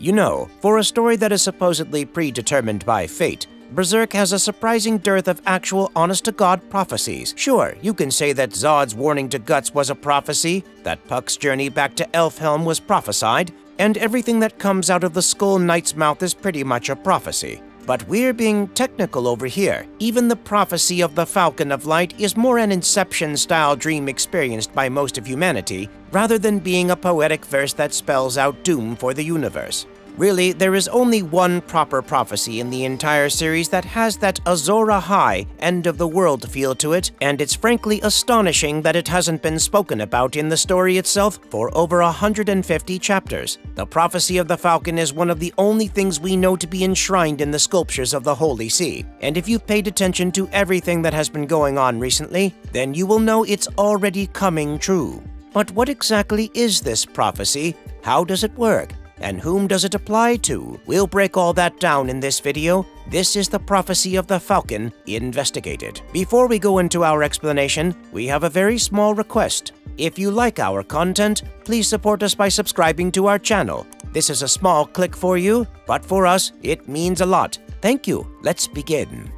You know, for a story that is supposedly predetermined by fate, Berserk has a surprising dearth of actual honest to God prophecies. Sure, you can say that Zod's warning to Guts was a prophecy, that Puck's journey back to Elfhelm was prophesied, and everything that comes out of the Skull Knight's mouth is pretty much a prophecy. But we're being technical over here. Even the prophecy of the Falcon of Light is more an Inception style dream experienced by most of humanity, rather than being a poetic verse that spells out doom for the universe. Really, there is only one proper prophecy in the entire series that has that Azor Ahai, end of the world feel to it, and it's frankly astonishing that it hasn't been spoken about in the story itself for over 150 chapters. The prophecy of the Falcon is one of the only things we know to be enshrined in the sculptures of the Holy See, and if you've paid attention to everything that has been going on recently, then you will know it's already coming true. But what exactly is this prophecy? How does it work? And whom does it apply to? We'll break all that down in this video. This is the Prophecy of the Falcon Investigated. Before we go into our explanation, we have a very small request. If you like our content, please support us by subscribing to our channel. This is a small click for you, but for us, it means a lot. Thank you. Let's begin.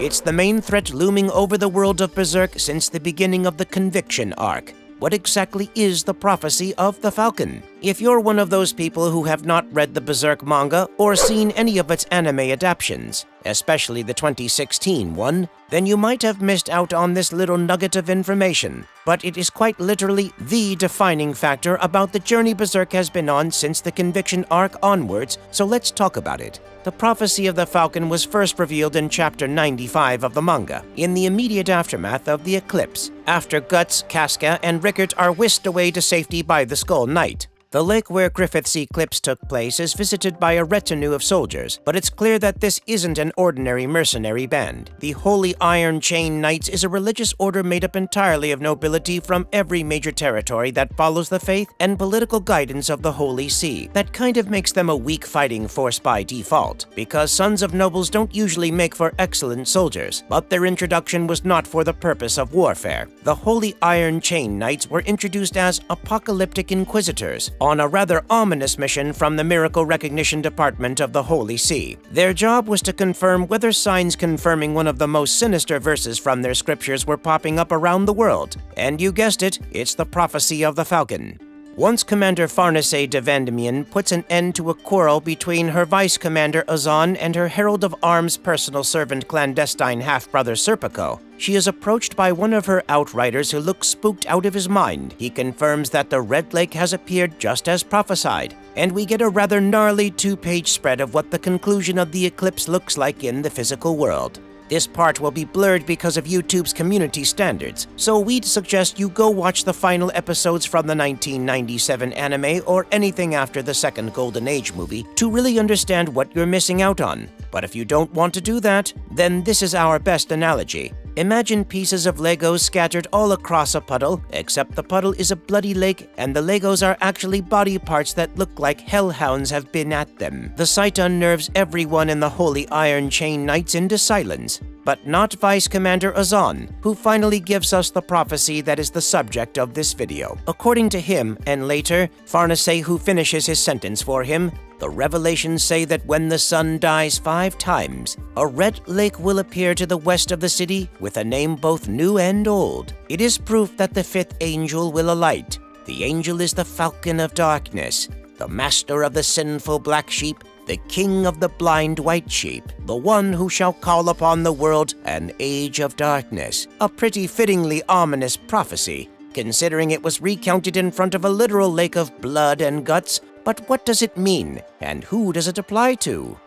It's the main threat looming over the world of Berserk since the beginning of the Conviction arc. What exactly is the prophecy of the Falcon? If you're one of those people who have not read the Berserk manga or seen any of its anime adaptations, especially the 2016 one, then you might have missed out on this little nugget of information. But it is quite literally the defining factor about the journey Berserk has been on since the Conviction arc onwards, so let's talk about it. The prophecy of the Falcon was first revealed in chapter 95 of the manga, in the immediate aftermath of the eclipse, after Guts, Casca, and Rickert are whisked away to safety by the Skull Knight. The lake where Griffith's eclipse took place is visited by a retinue of soldiers, but it's clear that this isn't an ordinary mercenary band. The Holy Iron Chain Knights is a religious order made up entirely of nobility from every major territory that follows the faith and political guidance of the Holy See. That kind of makes them a weak fighting force by default, because sons of nobles don't usually make for excellent soldiers, but their introduction was not for the purpose of warfare. The Holy Iron Chain Knights were introduced as apocalyptic inquisitors, on a rather ominous mission from the Miracle Recognition Department of the Holy See. Their job was to confirm whether signs confirming one of the most sinister verses from their scriptures were popping up around the world. And you guessed it, it's the prophecy of the Falcon. Once Commander Farnese de Vandimion puts an end to a quarrel between her Vice Commander Azan and her Herald of Arms personal servant clandestine half-brother Serpico, she is approached by one of her outriders who looks spooked out of his mind. He confirms that the Red Lake has appeared just as prophesied, and we get a rather gnarly two-page spread of what the conclusion of the eclipse looks like in the physical world. This part will be blurred because of YouTube's community standards, so we'd suggest you go watch the final episodes from the 1997 anime or anything after the second Golden Age movie to really understand what you're missing out on. But if you don't want to do that, then this is our best analogy. Imagine pieces of Legos scattered all across a puddle, except the puddle is a bloody lake and the Legos are actually body parts that look like hellhounds have been at them. The sight unnerves everyone in the Holy Iron Chain Knights into silence, but not Vice Commander Azan, who finally gives us the prophecy that is the subject of this video. According to him, and later, Farnese who finishes his sentence for him, the revelations say that when the sun dies five times, a red lake will appear to the west of the city with a name both new and old. It is proof that the fifth angel will alight. The angel is the falcon of darkness, the master of the sinful black sheep, the king of the blind white sheep, the one who shall call upon the world an age of darkness. A pretty fittingly ominous prophecy, considering it was recounted in front of a literal lake of blood and guts but what does it mean, and who does it apply to?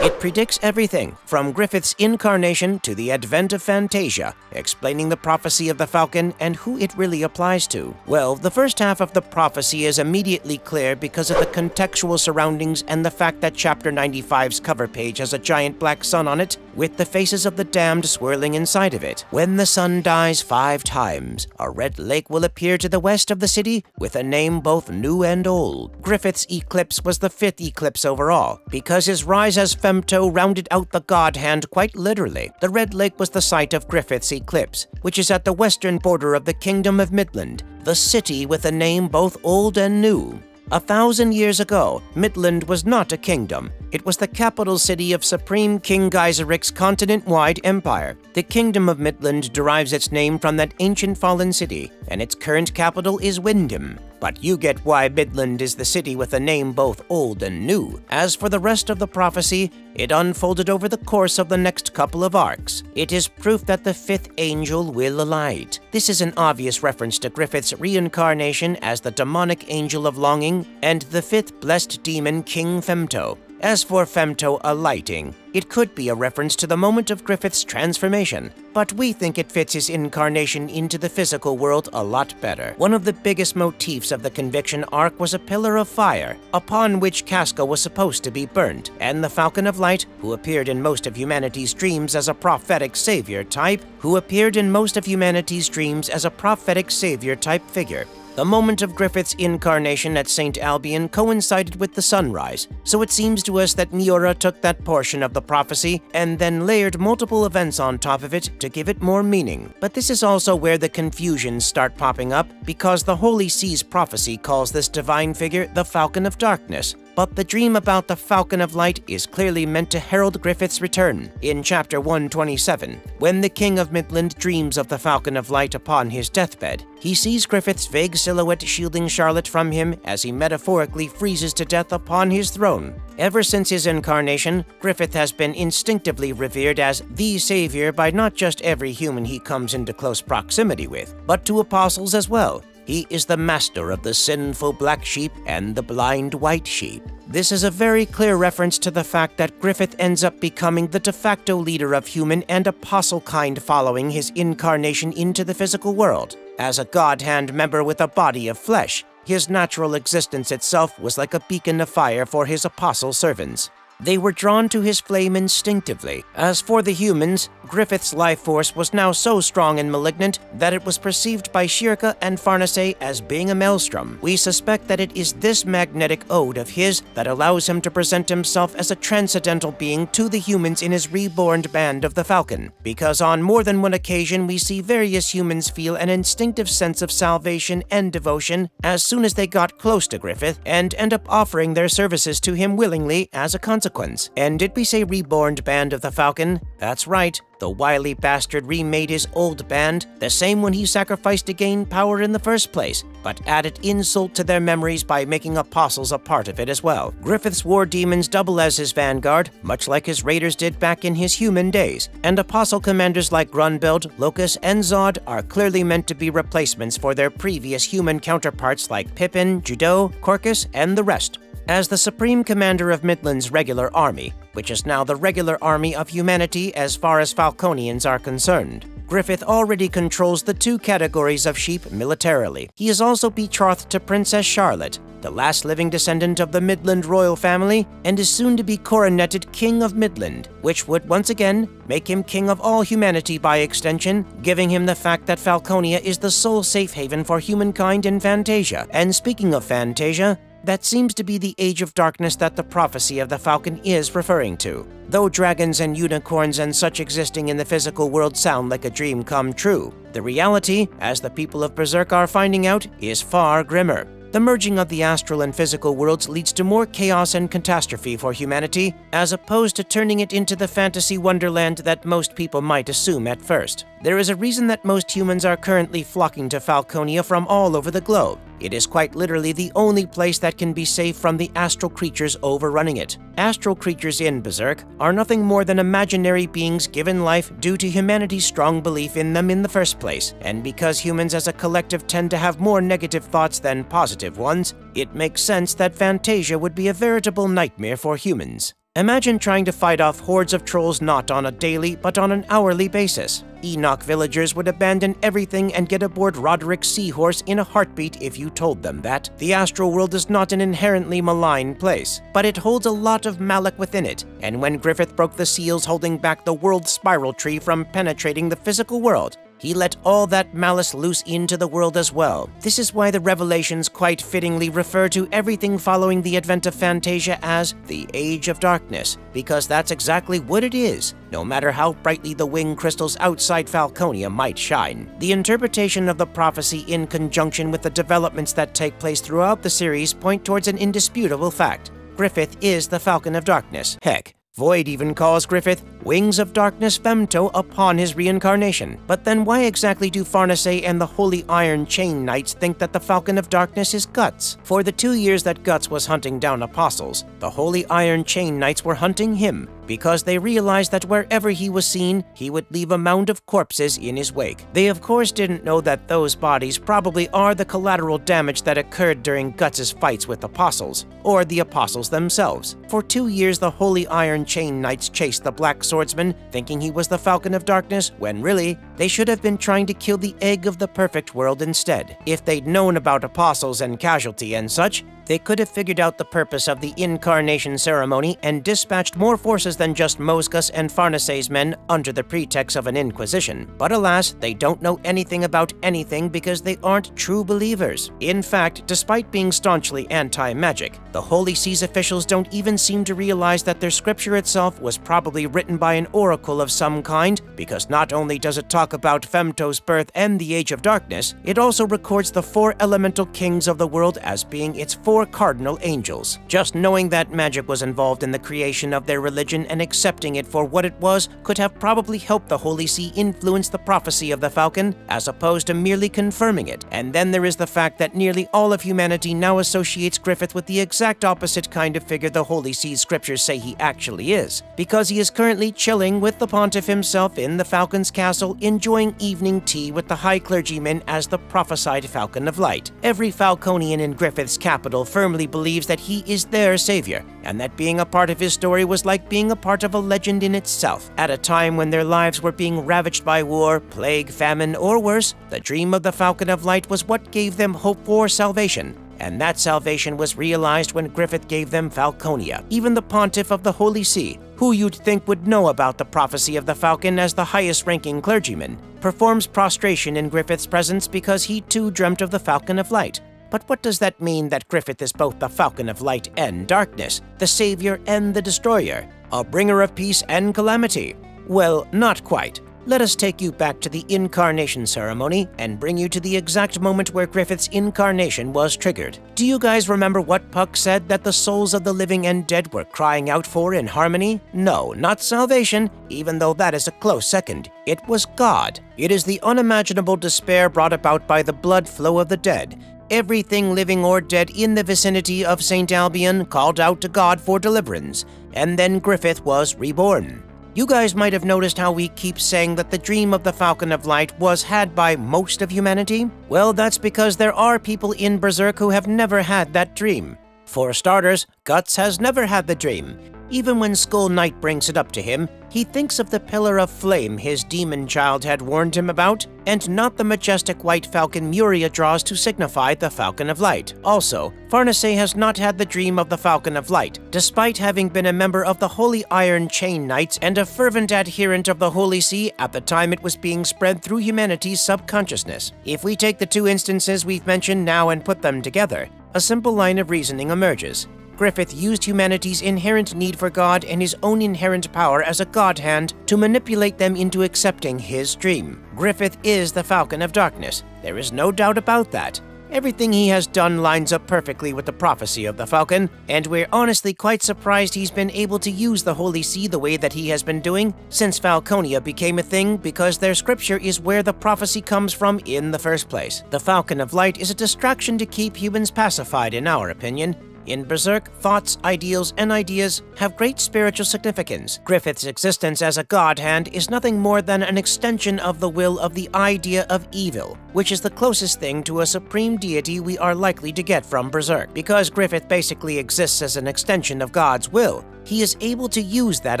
It predicts everything, from Griffith's incarnation to the advent of Fantasia, explaining the prophecy of the Falcon and who it really applies to. Well, the first half of the prophecy is immediately clear because of the contextual surroundings and the fact that Chapter 95's cover page has a giant black sun on it, with the faces of the damned swirling inside of it. When the sun dies five times, a red lake will appear to the west of the city with a name both new and old. Griffith's eclipse was the fifth eclipse overall, because his rise as Femto rounded out the god hand quite literally. The Red Lake was the site of Griffith's eclipse, which is at the western border of the Kingdom of Midland, the city with a name both old and new. A thousand years ago, Midland was not a kingdom. It was the capital city of Supreme King Gaiseric's continent-wide empire. The Kingdom of Midland derives its name from that ancient fallen city, and its current capital is Windham. But you get why Midland is the city with a name both old and new. As for the rest of the prophecy, it unfolded over the course of the next couple of arcs. It is proof that the fifth angel will alight. This is an obvious reference to Griffith's reincarnation as the demonic angel of longing and the fifth blessed demon King Femto. As for Femto alighting, it could be a reference to the moment of Griffith's transformation, but we think it fits his incarnation into the physical world a lot better. One of the biggest motifs of the Conviction arc was a pillar of fire, upon which Casca was supposed to be burnt, and the Falcon of Light, who appeared in most of humanity's dreams as a prophetic savior type, who appeared in most of humanity's dreams as a prophetic savior type figure. The moment of Griffith's incarnation at St. Albion coincided with the sunrise, so it seems to us that Miura took that portion of the prophecy and then layered multiple events on top of it to give it more meaning. But this is also where the confusions start popping up, because the Holy See's prophecy calls this divine figure the Falcon of Darkness, but the dream about the Falcon of Light is clearly meant to herald Griffith's return. In chapter 127, when the King of Midland dreams of the Falcon of Light upon his deathbed, he sees Griffith's vague silhouette shielding Charlotte from him as he metaphorically freezes to death upon his throne. Ever since his incarnation, Griffith has been instinctively revered as the savior by not just every human he comes into close proximity with, but to apostles as well, he is the master of the sinful black sheep and the blind white sheep. This is a very clear reference to the fact that Griffith ends up becoming the de facto leader of human and apostle kind following his incarnation into the physical world. As a God Hand member with a body of flesh, his natural existence itself was like a beacon of fire for his apostle servants. They were drawn to his flame instinctively. As for the humans, Griffith's life force was now so strong and malignant that it was perceived by Schierke and Farnese as being a maelstrom. We suspect that it is this magnetic ode of his that allows him to present himself as a transcendental being to the humans in his reborn band of the Falcon, because on more than one occasion we see various humans feel an instinctive sense of salvation and devotion as soon as they got close to Griffith and end up offering their services to him willingly as a consequence consequence. And did we say reborn band of the Falcon? That's right, the wily bastard remade his old band, the same one he sacrificed to gain power in the first place, but added insult to their memories by making apostles a part of it as well. Griffith's war demons double as his vanguard, much like his raiders did back in his human days, and apostle commanders like Grunbeld, Locus, and Zod are clearly meant to be replacements for their previous human counterparts like Pippin, Judeau, Corkus, and the rest. As the Supreme Commander of Midland's regular army, which is now the regular army of humanity as far as Falconians are concerned, Griffith already controls the two categories of sheep militarily. He is also betrothed to Princess Charlotte, the last living descendant of the Midland royal family, and is soon to be coroneted King of Midland, which would once again make him king of all humanity by extension, giving him the fact that Falconia is the sole safe haven for humankind in Fantasia. And speaking of Fantasia, that seems to be the age of darkness that the prophecy of the falcon is referring to. Though dragons and unicorns and such existing in the physical world sound like a dream come true, the reality, as the people of Berserk are finding out, is far grimmer. The merging of the astral and physical worlds leads to more chaos and catastrophe for humanity, as opposed to turning it into the fantasy wonderland that most people might assume at first. There is a reason that most humans are currently flocking to Falconia from all over the globe. It is quite literally the only place that can be safe from the astral creatures overrunning it. Astral creatures in Berserk are nothing more than imaginary beings given life due to humanity's strong belief in them in the first place, and because humans as a collective tend to have more negative thoughts than positive ones, it makes sense that Fantasia would be a veritable nightmare for humans. Imagine trying to fight off hordes of trolls not on a daily, but on an hourly basis. Enoch villagers would abandon everything and get aboard Roderick's seahorse in a heartbeat if you told them that. The astral world is not an inherently malign place, but it holds a lot of Malak within it, and when Griffith broke the seals holding back the world spiral tree from penetrating the physical world, he let all that malice loose into the world as well. This is why the Revelations quite fittingly refer to everything following the advent of Fantasia as the Age of Darkness, because that's exactly what it is, no matter how brightly the wing crystals outside Falconia might shine. The interpretation of the prophecy in conjunction with the developments that take place throughout the series point towards an indisputable fact. Griffith is the Falcon of Darkness. Heck, Void even calls Griffith Wings of Darkness Femto upon his reincarnation. But then why exactly do Farnese and the Holy Iron Chain Knights think that the Falcon of Darkness is Guts? For the two years that Guts was hunting down apostles, the Holy Iron Chain Knights were hunting him, because they realized that wherever he was seen, he would leave a mound of corpses in his wake. They of course didn't know that those bodies probably are the collateral damage that occurred during Guts' fights with apostles, or the apostles themselves. For two years the Holy Iron Chain Knights chased the Black Swordsman, thinking he was the Falcon of Darkness, when really, they should have been trying to kill the egg of the perfect world instead. If they'd known about apostles and casualty and such, they could have figured out the purpose of the incarnation ceremony and dispatched more forces than just Mozgus and Farnese's men under the pretext of an inquisition. But alas, they don't know anything about anything because they aren't true believers. In fact, despite being staunchly anti-magic, the Holy See's officials don't even seem to realize that their scripture itself was probably written by an oracle of some kind, because not only does it talk about Femto's birth and the Age of Darkness, it also records the four elemental kings of the world as being its four cardinal angels. Just knowing that magic was involved in the creation of their religion and accepting it for what it was could have probably helped the Holy See influence the prophecy of the Falcon, as opposed to merely confirming it. And then there is the fact that nearly all of humanity now associates Griffith with the exact opposite kind of figure the Holy See's scriptures say he actually is, because he is currently chilling with the pontiff himself in the Falcon's castle, enjoying evening tea with the high clergyman as the prophesied Falcon of Light. Every Falconian in Griffith's capital firmly believes that he is their savior, and that being a part of his story was like being a part of a legend in itself. At a time when their lives were being ravaged by war, plague, famine, or worse, the dream of the Falcon of Light was what gave them hope for salvation and that salvation was realized when Griffith gave them Falconia. Even the pontiff of the Holy See, who you'd think would know about the prophecy of the falcon as the highest ranking clergyman, performs prostration in Griffith's presence because he too dreamt of the Falcon of Light. But what does that mean that Griffith is both the Falcon of Light and Darkness, the Savior and the Destroyer, a bringer of peace and calamity? Well, not quite. Let us take you back to the incarnation ceremony and bring you to the exact moment where Griffith's incarnation was triggered. Do you guys remember what Puck said that the souls of the living and dead were crying out for in harmony? No, not salvation, even though that is a close second. It was God. It is the unimaginable despair brought about by the blood flow of the dead. Everything living or dead in the vicinity of St. Albion called out to God for deliverance, and then Griffith was reborn. You guys might have noticed how we keep saying that the dream of the Falcon of Light was had by most of humanity? Well, that's because there are people in Berserk who have never had that dream. For starters, Guts has never had the dream. Even when Skull Knight brings it up to him, he thinks of the pillar of flame his demon child had warned him about, and not the majestic white falcon Miura draws to signify the Falcon of Light. Also, Farnese has not had the dream of the Falcon of Light, despite having been a member of the Holy Iron Chain Knights and a fervent adherent of the Holy See at the time it was being spread through humanity's subconsciousness. If we take the two instances we've mentioned now and put them together, a simple line of reasoning emerges. Griffith used humanity's inherent need for God and his own inherent power as a God hand to manipulate them into accepting his dream. Griffith is the Falcon of Darkness. There is no doubt about that. Everything he has done lines up perfectly with the prophecy of the Falcon, and we're honestly quite surprised he's been able to use the Holy See the way that he has been doing since Falconia became a thing because their scripture is where the prophecy comes from in the first place. The Falcon of Light is a distraction to keep humans pacified in our opinion, in Berserk, thoughts, ideals, and ideas have great spiritual significance. Griffith's existence as a god hand is nothing more than an extension of the will of the idea of evil, which is the closest thing to a supreme deity we are likely to get from Berserk. Because Griffith basically exists as an extension of God's will, he is able to use that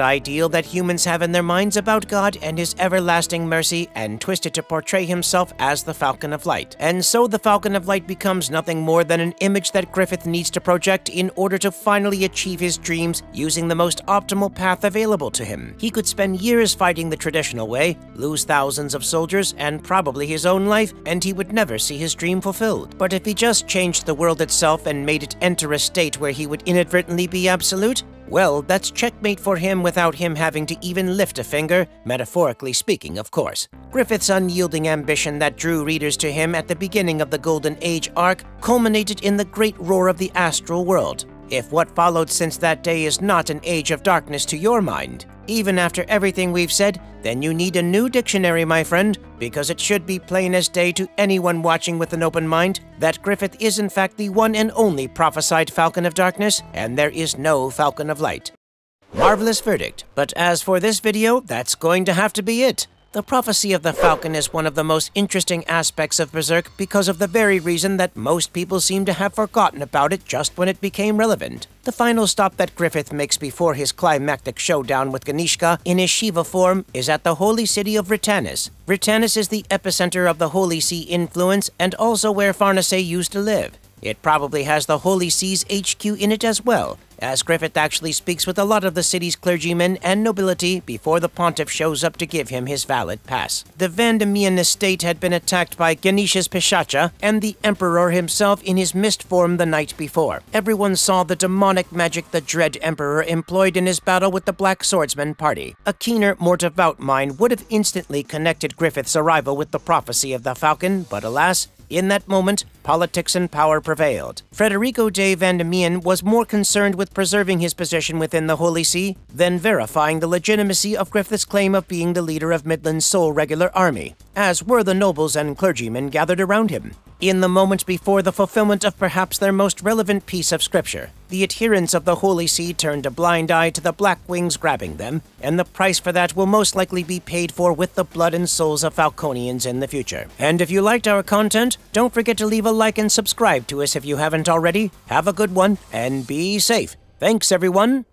ideal that humans have in their minds about God and his everlasting mercy and twist it to portray himself as the Falcon of Light. And so the Falcon of Light becomes nothing more than an image that Griffith needs to project in order to finally achieve his dreams using the most optimal path available to him. He could spend years fighting the traditional way, lose thousands of soldiers, and probably his own life, and he would never see his dream fulfilled. But if he just changed the world itself and made it enter a state where he would inadvertently be absolute, well, that's checkmate for him without him having to even lift a finger, metaphorically speaking, of course. Griffith's unyielding ambition that drew readers to him at the beginning of the Golden Age arc culminated in the great roar of the astral world. If what followed since that day is not an age of darkness to your mind, even after everything we've said, then you need a new dictionary, my friend, because it should be plain as day to anyone watching with an open mind that Griffith is in fact the one and only prophesied Falcon of Darkness, and there is no Falcon of Light. Marvelous verdict, but as for this video, that's going to have to be it. The prophecy of the Falcon is one of the most interesting aspects of Berserk because of the very reason that most people seem to have forgotten about it just when it became relevant. The final stop that Griffith makes before his climactic showdown with Ganishka in his Shiva form is at the holy city of Vritannis. Vritannis is the epicenter of the Holy See influence and also where Farnese used to live. It probably has the Holy See's HQ in it as well, as Griffith actually speaks with a lot of the city's clergymen and nobility before the pontiff shows up to give him his valid pass. The Vandimion estate had been attacked by Ganishka's Pishacha and the Emperor himself in his mist form the night before. Everyone saw the demonic magic the Dread Emperor employed in his battle with the Black Swordsman party. A keener, more devout mind would have instantly connected Griffith's arrival with the prophecy of the Falcon, but alas, in that moment, politics and power prevailed. Federico de Vandimion was more concerned with preserving his position within the Holy See than verifying the legitimacy of Griffith's claim of being the leader of Midland's sole regular army, as were the nobles and clergymen gathered around him. In the moment before the fulfillment of perhaps their most relevant piece of scripture, the adherents of the Holy See turned a blind eye to the Black Wings grabbing them, and the price for that will most likely be paid for with the blood and souls of Falconians in the future. And if you liked our content, don't forget to leave a like and subscribe to us if you haven't already. Have a good one, and be safe. Thanks, everyone.